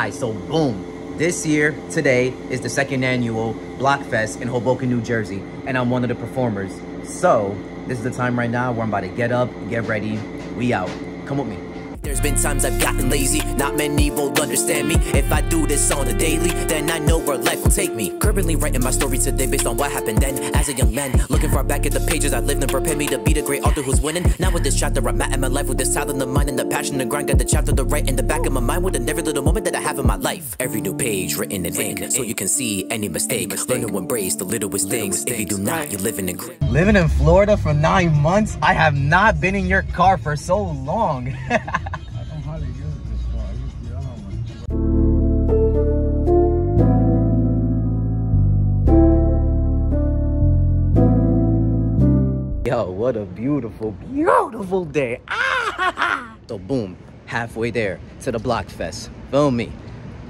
Alright, so boom. This year, today, is the second annual Blockfest in Hoboken, New Jersey, and I'm one of the performers. So, this is the time right now where I'm about to get up, get ready. We out. Come with me. There's been times I've gotten lazy, not many will understand me. If I do this on a daily, then I know where life will take me. Currently writing my story today based on what happened then. As a young man, looking far back at the pages I lived and prepared me to be the great author who's winning. Now with this chapter I'm at in my life, with this talent, the mind, and the passion, the grind, got the chapter to write in the back of my mind with a every little moment that I have in my life. Every new page written in ink, so you can see any mistake. Learn to embrace the littlest things. If you do not, you're living in great. Living in Florida for nine months, I have not been in your car for so long. Yo, what a beautiful, beautiful day. Ah! So boom, halfway there to the Block Fest. Feel me?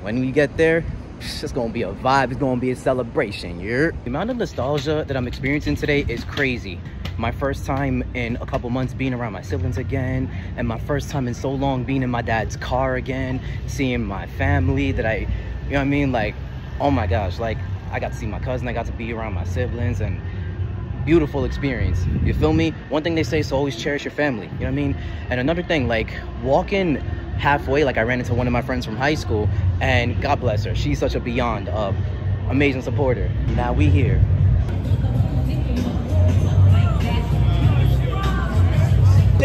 When we get there, it's gonna be a vibe. It's gonna be a celebration. Yeah. The amount of nostalgia that I'm experiencing today is crazy. My first time in a couple months being around my siblings again, and my first time in so long being in my dad's car again, seeing my family that I, you know what I mean? Like, oh my gosh, like I got to see my cousin, I got to be around my siblings, and beautiful experience. You feel me? One thing they say is to always cherish your family. You know what I mean? And another thing, like walking halfway, like I ran into one of my friends from high school, and God bless her, she's such a beyond uh, amazing supporter. Now we here.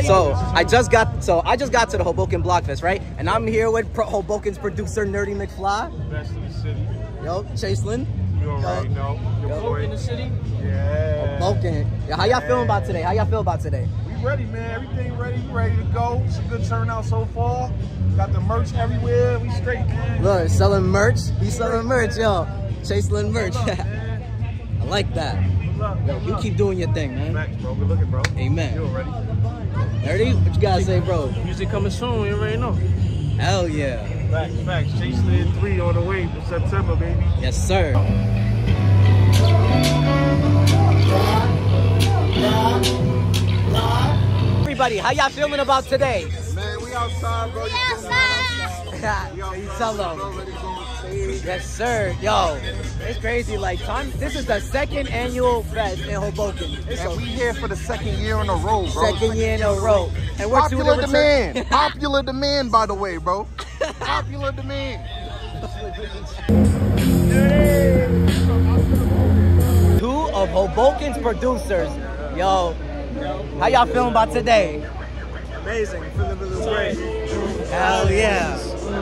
So I just got so I just got to the Hoboken Blockfest, right? And I'm here with Pro Hoboken's producer Nerdy McFly. Best in the city. Yo, Chaselin. You already know. Your boy. in the city. Yeah. Hoboken. Yeah, how y'all feeling about today? How y'all feel about today? We ready, man. Everything ready. We ready to go. It's a good turnout so far. Got the merch everywhere. We straight, man. Look, selling merch. He's selling merch, yo. Chaselin merch. Good. I like that. Luck. Yo, you keep doing your thing, man. Facts, bro. Good looking, bro. Amen. You already. Nerdy, what you gotta say, bro? Music coming soon, you already know. Hell yeah. Facts, facts. Chase Lid 3 on the way for September, baby. Yes, sir. Everybody, how y'all feeling about today? Man, we outside, bro. You outside? We you tell them. Ready to go on stage. Yes, sir. Yo, it's crazy. Like, time. This is the second annual fest in Hoboken. And we here for the second year in a row, bro. Second year in a row, and we're two Popular to demand. Popular demand, by the way, bro. Popular demand. Two of Hoboken's producers. Yo, how y'all feeling about today? Amazing, feeling really great. Hell yeah.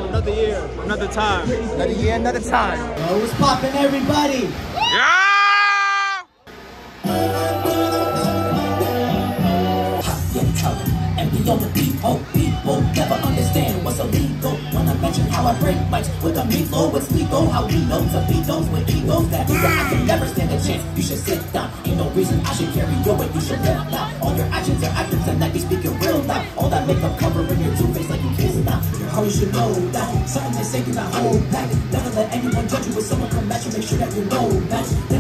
Another year, another time. Another year, another time. Yo, what's poppin', everybody? in we on the oh, people never understand what's illegal. When I mention how I break mics with a meat flow, it's lethal. How we know to beat those with egos that means I can never stand a chance. You should sit down. Ain't no reason I should carry your weight. You should live now. All your actions are actions and that be speaking real now. All that makeup covering your two face like you kiss now. Your heart should know that something to say cannot hold back. Never let anyone judge you when someone come at you. Make sure that you know that.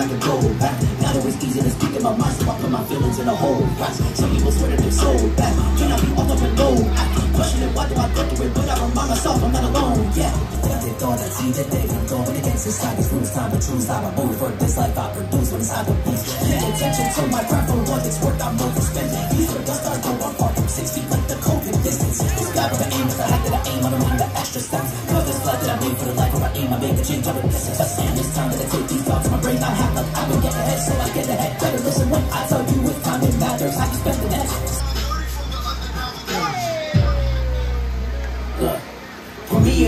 I could go back. Not always easy to speak in my mind, so I put my feelings in a whole box. Some people swear that they're so bad. Can I be all up and low? I keep questioning why do I go through it, but I remind myself I'm not alone. Yeah. They thought I'd see the day I'm going against society's rules. Time to choose I move for this life I produce when it's time to peace. Pay attention to my craft for what it's worth. I'm make a change of it. Just and this time that I take these thoughts my brain. I have luck. I will get ahead, so I get ahead. Better listen when I tell you with time it matters. I spend the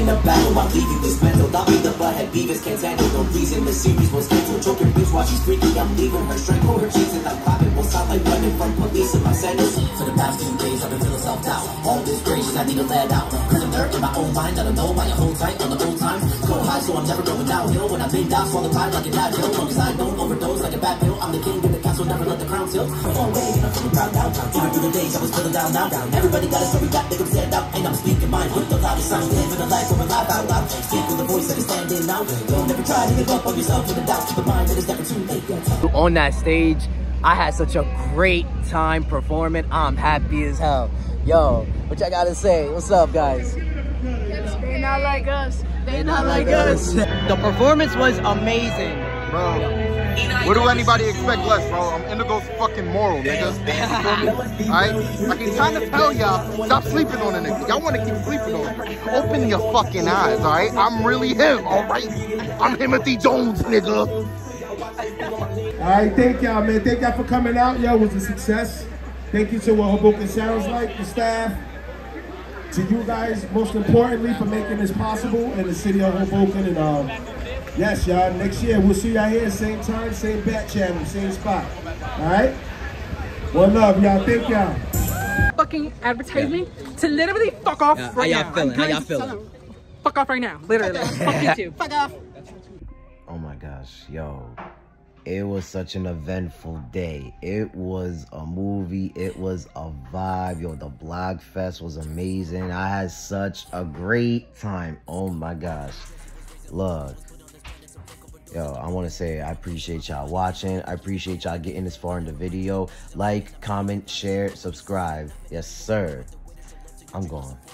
in the battle, I'm leaving this mental. I'll be the butthead Beavis can't handle no reason. The series was canceled. choking bitch while she's freaky. I'm leaving her for her cheeks and I'm clapping. Will sound like running from police in my sandals. For the past few days, I've been feeling self doubt. All this gracious, I need to let out. Cause I'm there in my own mind. I don't know why I hold tight on the old times. Go high, so I'm never going downhill. When I've been down, swallow time like an advil. Long as I don't overdose like a bad pill. I'm the king in the castle, never let the crown tilt. One way, and I'm feeling proud now. Even through the days, I was feeling down now. Everybody got a story that they can stand out. And I'm speaking mine with the loudest sound. Living a life where I out loud. Speak with the voice that is standing out. Don't ever try to give up on yourself with a doubt. Keep in mind that it's never too late. on that stage I had such a great time performing. I'm happy as hell. Yo, what y'all gotta say? What's up, guys? They not like us. They not Like us. The performance was amazing. Bro, what do anybody expect less, bro? I'm Indigo's fucking moral, nigga. Alright? I can kind of tell y'all, stop sleeping on a nigga. Y'all want to keep sleeping on him. Open your fucking eyes, alright? I'm really him, alright? I'm Timothy Jones, nigga. All right, thank y'all, man. Thank y'all for coming out. Yo, it was a success. Thank you to what Hoboken sounds like, the staff, to you guys, most importantly, for making this possible in the city of Hoboken. And um, yes, y'all, next year we'll see y'all here, same time, same bat channel, same spot. All right? One love, y'all. Thank y'all. fucking advertisement to literally fuck off Yeah, how right y'all now. feeling? I'm How going y'all feeling? Fuck off right now, literally. fuck you too. Fuck off. Oh my gosh, yo. It was such an eventful day. It was a movie. It was a vibe. Yo, the Block Fest was amazing. I had such a great time. Oh my gosh. Look. Yo, I want to say I appreciate y'all watching. I appreciate y'all getting this far in the video. Like, comment, share, subscribe. Yes, sir. I'm gone.